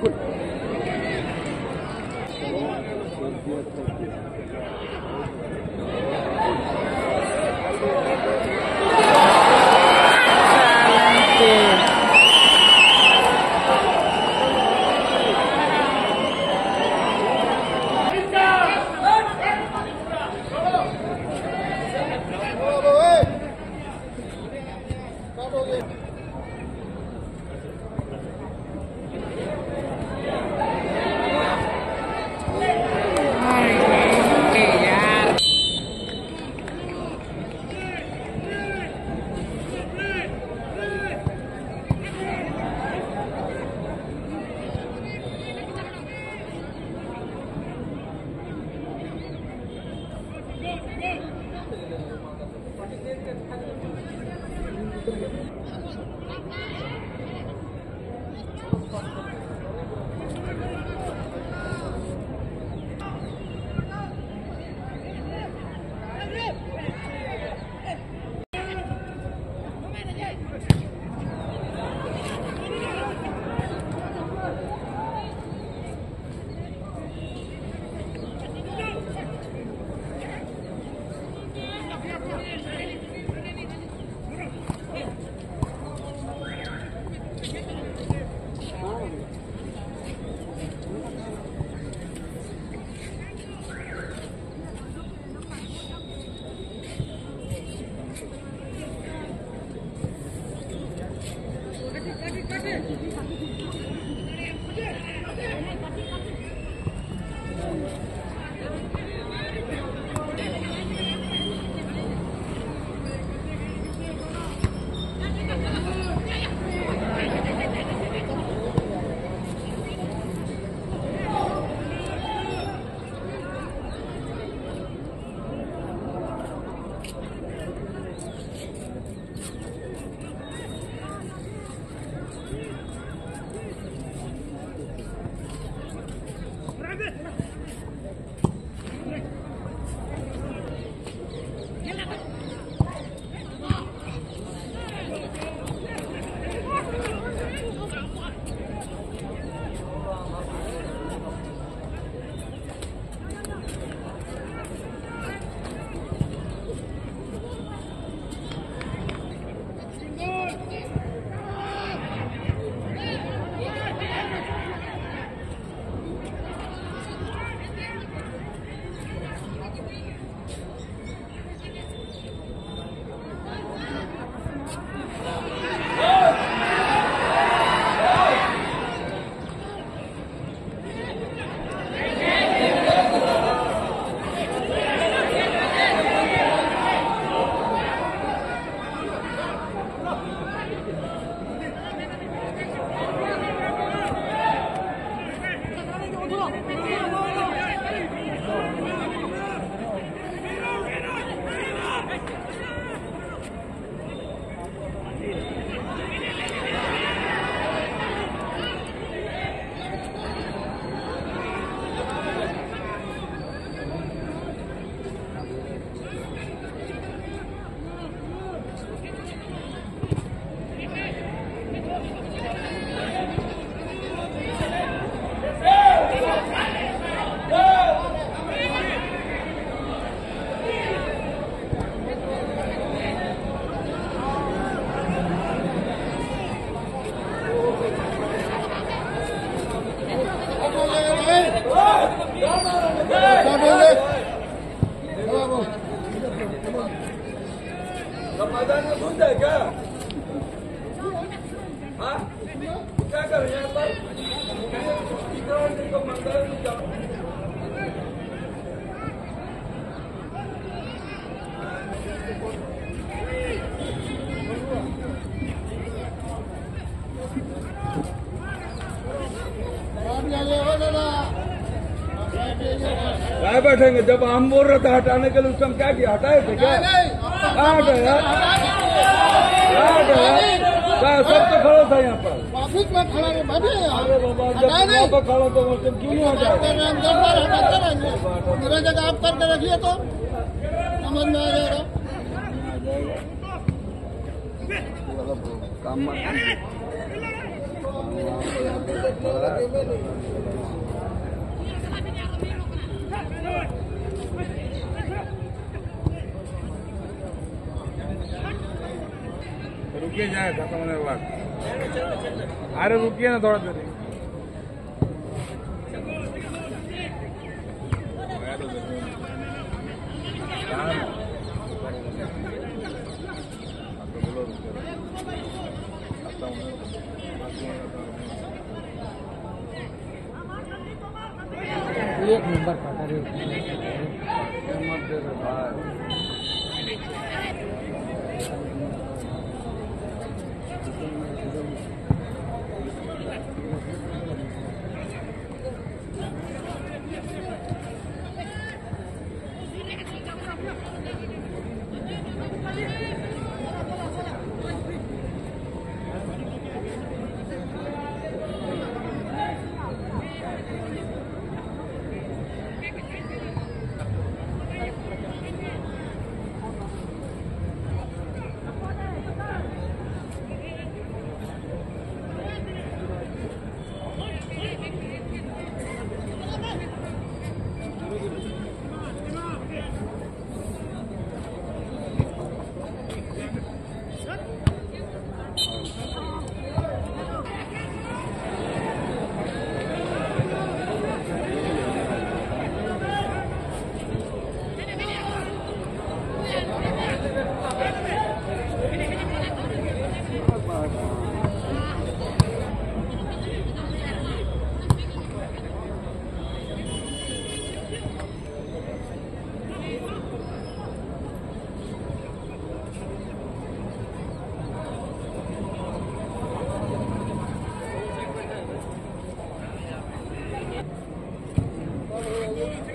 Thank you. David! Ramzan में जाए क्या? हाँ? क्या कर यहाँ पर को मंदिर में जाओ। बैठेंगे जब हम बोल रहे थे हटाने के लिए उस समय क्या किया? हटाए थे क्या? सब तो खड़ा था यहाँ पर ट्रैफ़िक में खड़ा है यहाँ नहीं पर खड़ा तो मतलब क्यों नहीं हैं, हम दस जगह आप करके रखिए तो समझ में आ जाएगा काम रुकिए, जाए खत्म होने के बाद। अरे रुकिए ना थोड़ा देर। एक नंबर का रे Yeah.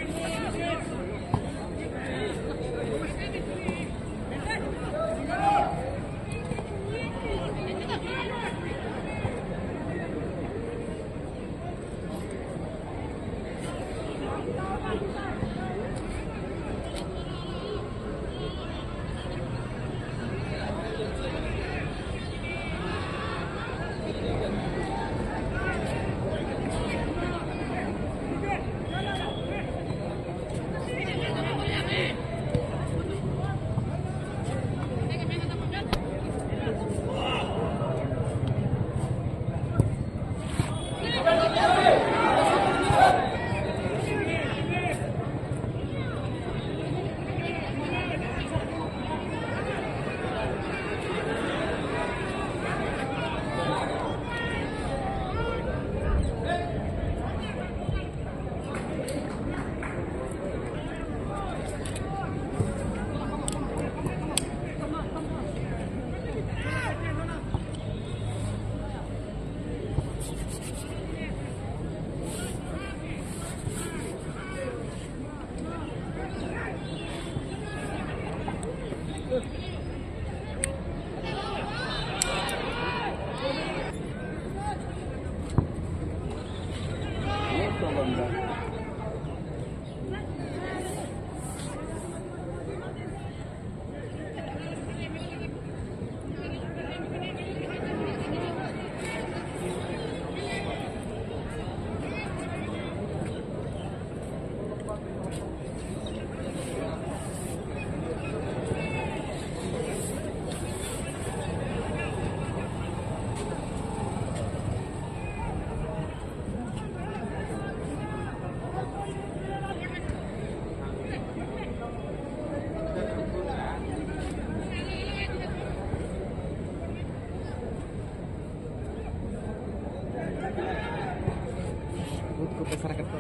సరగట్టు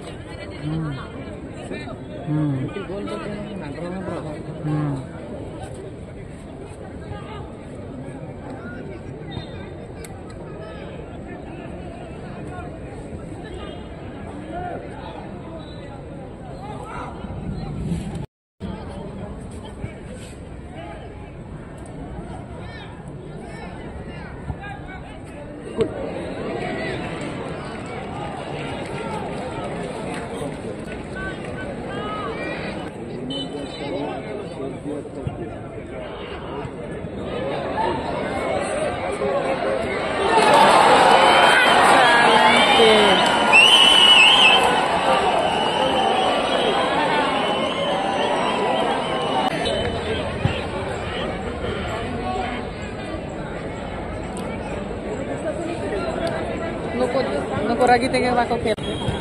को रगी तेगे को खेल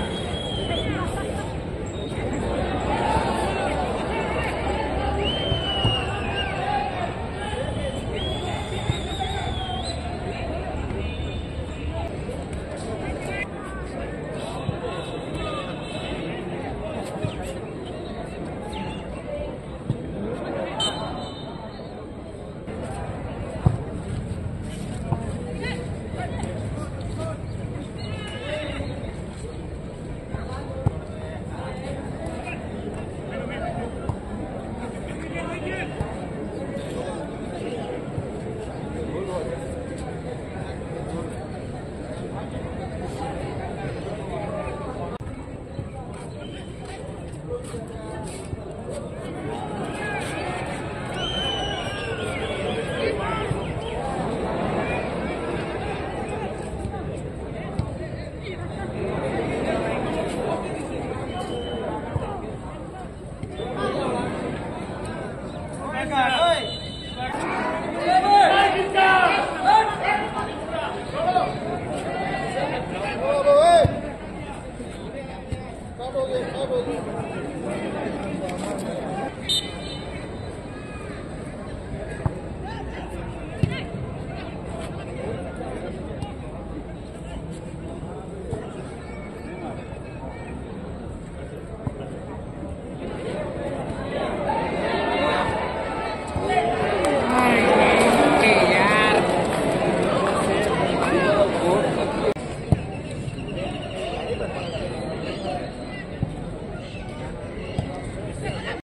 America.